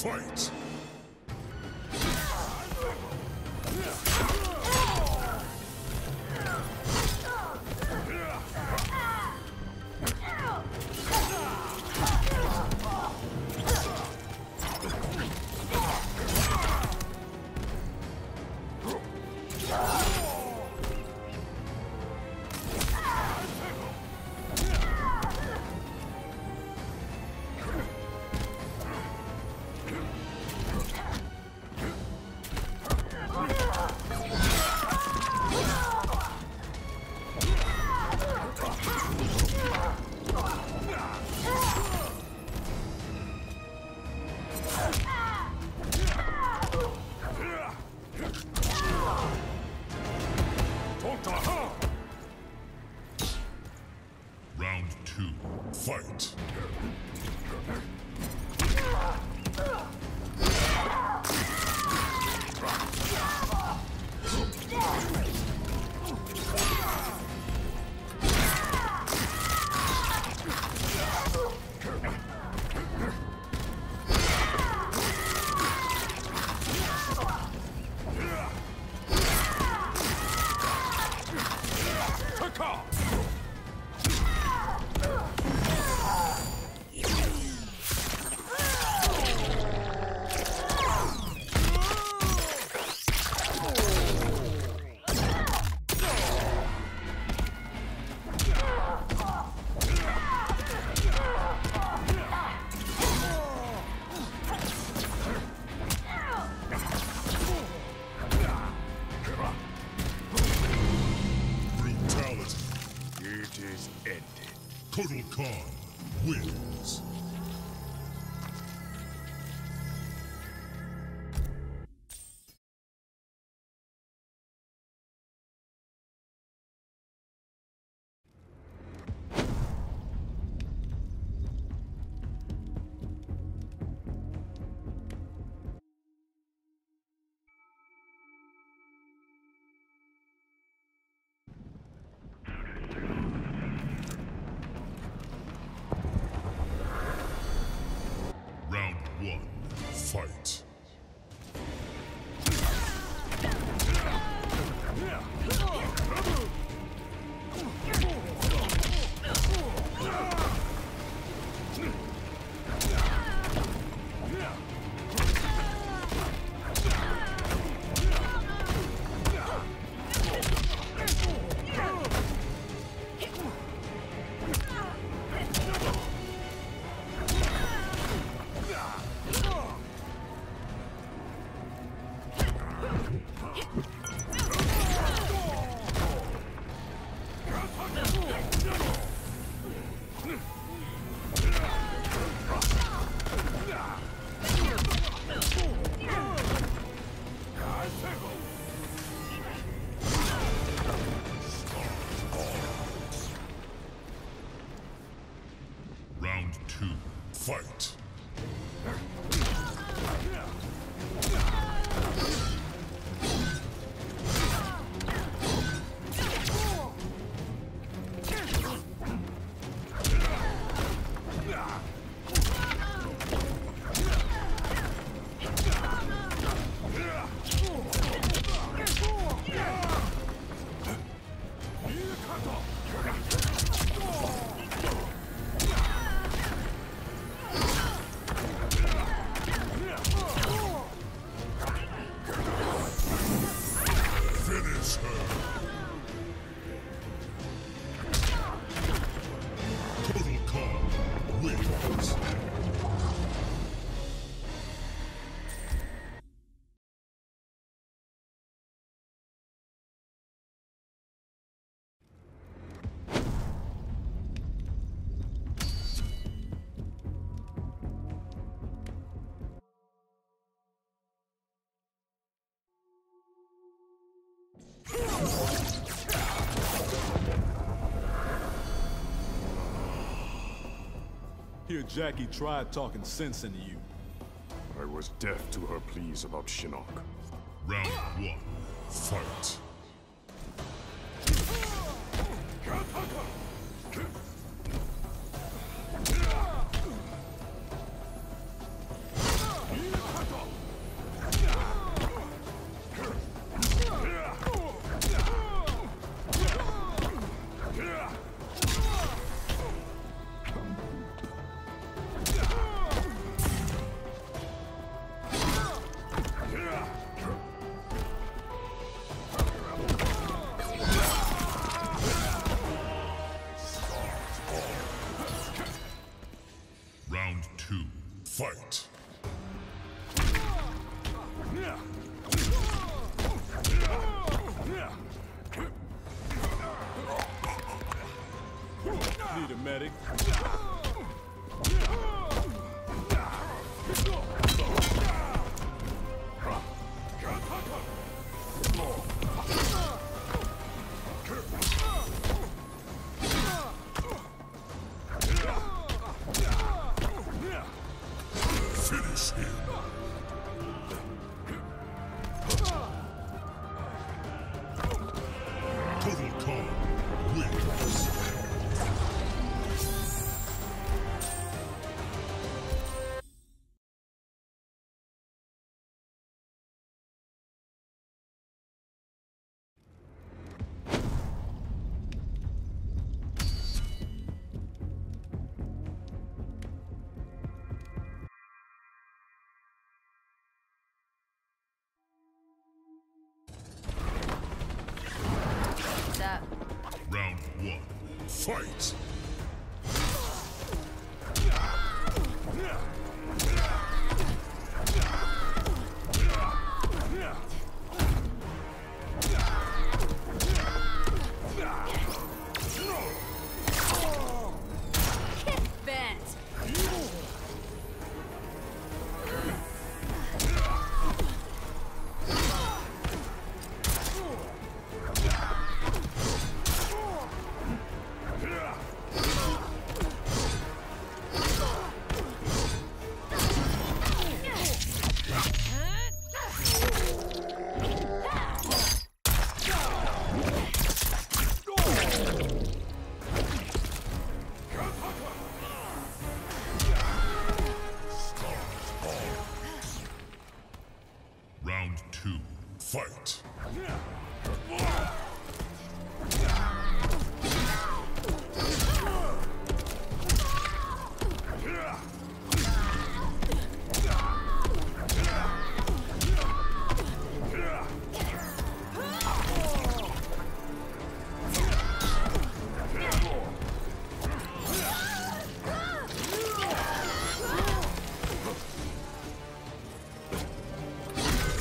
Fight! Kahn fight. Here Jacqui tried talking sense into you. I was deaf to her pleas about Shinnok. Round one, fight. One. Fight.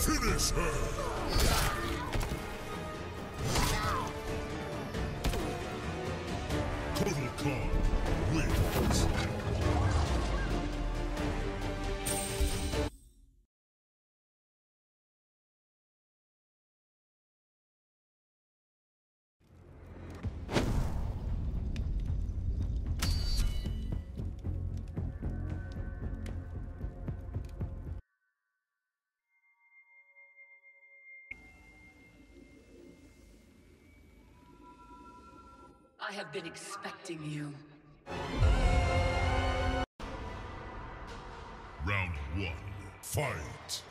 Finish her. I have been expecting you. Round one. Fight.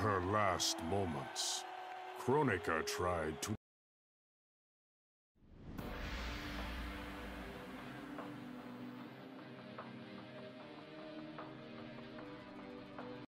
Her last moments, Kronika tried to